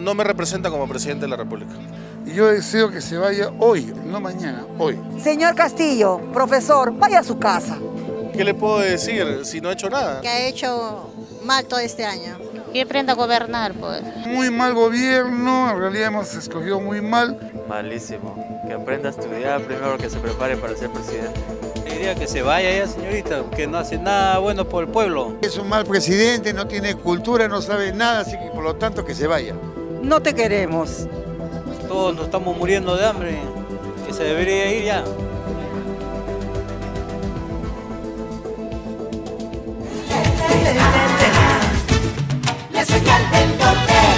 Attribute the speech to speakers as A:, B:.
A: No me representa como presidente de la República.
B: Y yo deseo que se vaya hoy, no mañana, hoy.
C: Señor Castillo, profesor, vaya a su casa.
A: ¿Qué le puedo decir si no ha hecho nada?
D: Que ha hecho mal todo este año.
E: Que aprenda a gobernar, pues.
B: Muy mal gobierno, en realidad hemos escogido muy mal.
F: Malísimo. Que aprenda a estudiar primero que se prepare para ser presidente.
G: Diría que se vaya ya, señorita, que no hace nada bueno por el pueblo.
H: Es un mal presidente, no tiene cultura, no sabe nada, así que por lo tanto que se vaya.
C: No te queremos.
G: Todos nos estamos muriendo de hambre, que se debería ir ya.
I: La señal del norte.